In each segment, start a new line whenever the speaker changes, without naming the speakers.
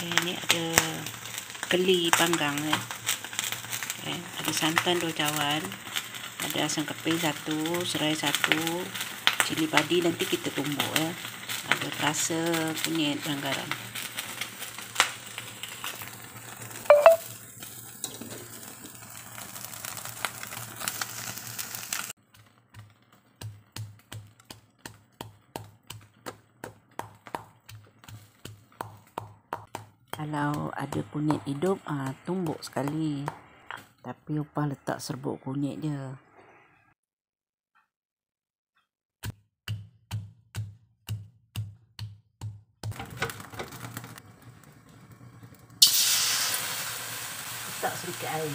Okay, ni ada keli panggang eh. Okay, ada santan dua cawan. Ada asam keping satu, serai satu, cili padi nanti kita tumbuk eh. Ada perasa kunyit dan garam. Kalau ada kunyit hidup ah tumbuk sekali. Tapi upah letak serbuk kunyit je. Letak sedikit air.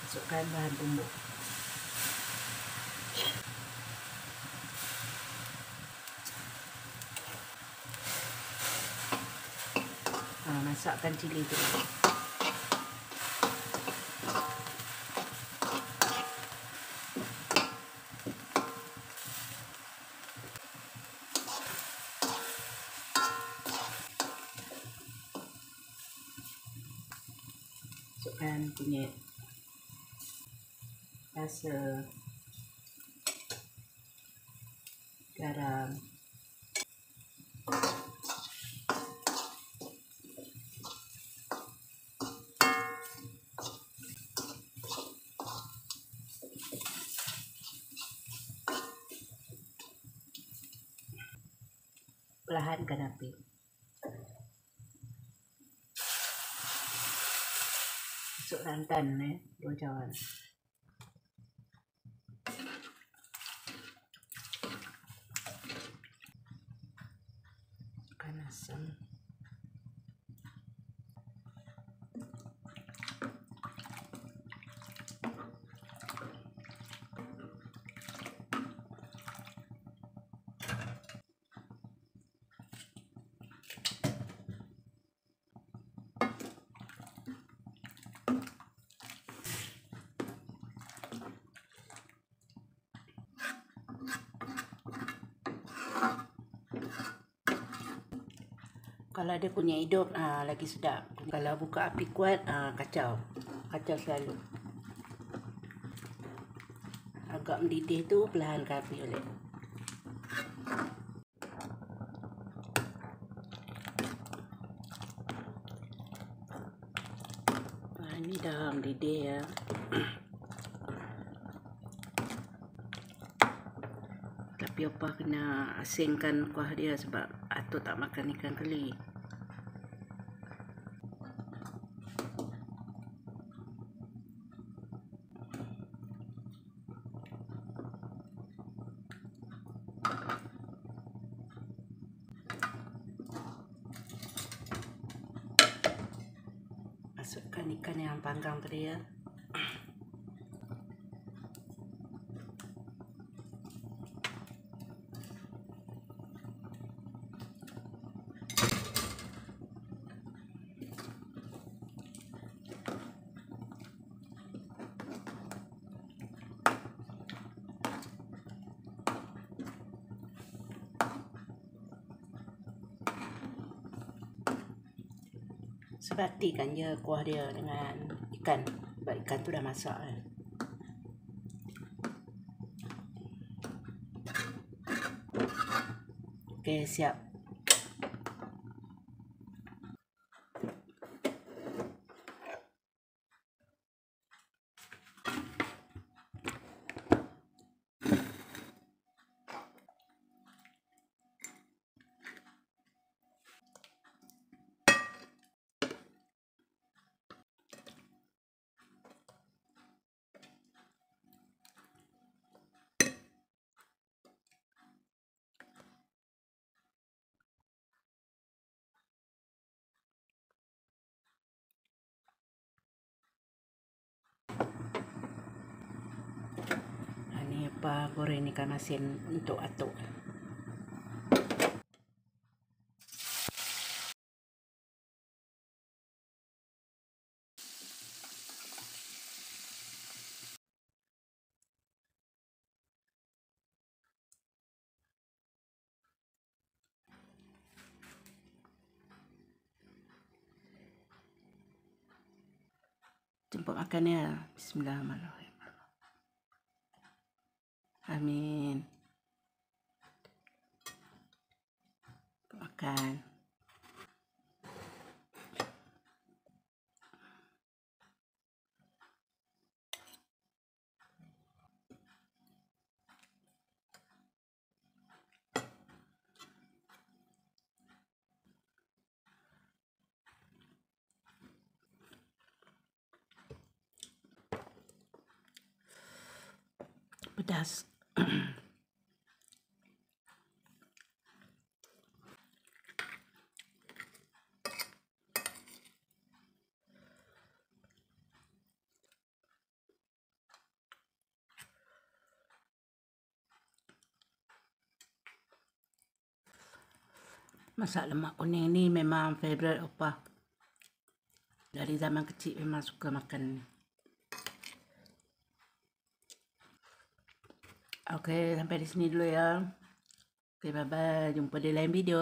Masukkan bahan tumbuk ha, masakkan cili tu. Masukkan kunyit rasa garam perlahankan api masuk santan eh dua cawan masukkan kalau ada kunyit hidup ah lagi sedap. Kalau buka api kuat ah kacau. Kacau selalu. Agak mendidih tu perlahankan api balik. Ah, ini dah mendidih ya tapi apa kena asingkan kuah dia sebab atuk tak makan ikan keli. Masukkan ikan yang panggang tadi ya sebatikan je kuah dia dengan ikan sebab ikan tu dah masak kan Okey, siap. pa ako rin ikanasin untuk ato. Tumpuk akan ya. Bismillahirrahmanirrahim. Amin. Makan. pedas. Masak lemak kuning ni memang favorite opa. Dari zaman kecil memang suka makan ni. Okey, sampai di sini dulu ya. Okey, bye-bye. Jumpa di lain video.